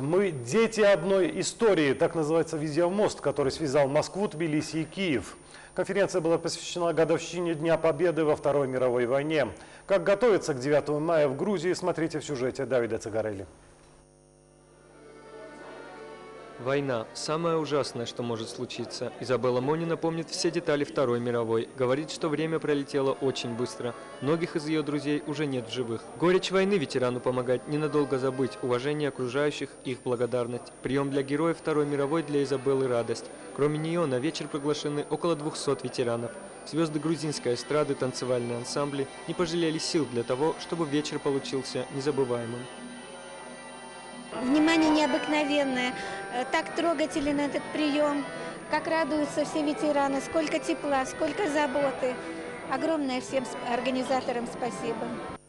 Мы дети одной истории, так называется видеомост, который связал Москву, Тбилиси и Киев. Конференция была посвящена годовщине Дня Победы во Второй мировой войне. Как готовиться к 9 мая в Грузии, смотрите в сюжете Давида Цагарелли. Война – самое ужасное, что может случиться. Изабелла Монина помнит все детали Второй мировой. Говорит, что время пролетело очень быстро. Многих из ее друзей уже нет в живых. Горечь войны ветерану помогает ненадолго забыть уважение окружающих, их благодарность. Прием для героев Второй мировой для Изабеллы – радость. Кроме нее на вечер приглашены около 200 ветеранов. Звезды грузинской эстрады, танцевальные ансамбли не пожалели сил для того, чтобы вечер получился незабываемым. Внимание необыкновенное, э, так трогателен этот прием, как радуются все ветераны, сколько тепла, сколько заботы. Огромное всем организаторам спасибо.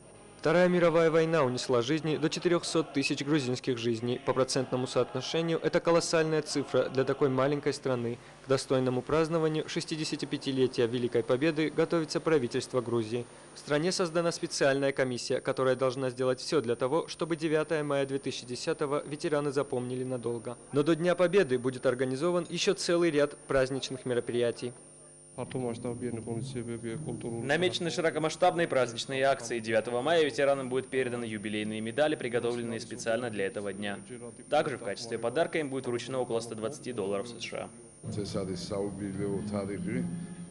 Вторая мировая война унесла жизни до 400 тысяч грузинских жизней. По процентному соотношению это колоссальная цифра для такой маленькой страны. К достойному празднованию 65-летия Великой Победы готовится правительство Грузии. В стране создана специальная комиссия, которая должна сделать все для того, чтобы 9 мая 2010 ветераны запомнили надолго. Но до Дня Победы будет организован еще целый ряд праздничных мероприятий. Намечены широкомасштабные праздничные акции. 9 мая ветеранам будут переданы юбилейные медали, приготовленные специально для этого дня. Также в качестве подарка им будет вручено около 120 долларов США.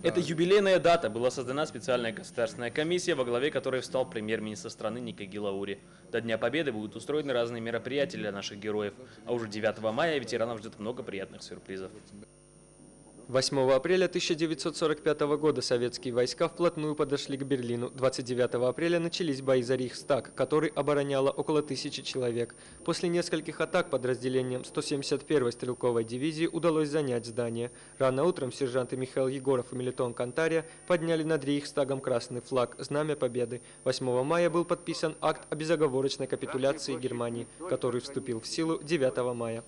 Эта юбилейная дата была создана специальная государственная комиссия, во главе которой встал премьер-министр страны Ника Гилаури. До Дня Победы будут устроены разные мероприятия для наших героев, а уже 9 мая ветеранов ждет много приятных сюрпризов. 8 апреля 1945 года советские войска вплотную подошли к Берлину. 29 апреля начались бои за Рейхстаг, который обороняло около тысячи человек. После нескольких атак подразделением 171-й стрелковой дивизии удалось занять здание. Рано утром сержанты Михаил Егоров и Мелитон Кантария подняли над Рейхстагом красный флаг «Знамя Победы». 8 мая был подписан акт о безоговорочной капитуляции Германии, который вступил в силу 9 мая.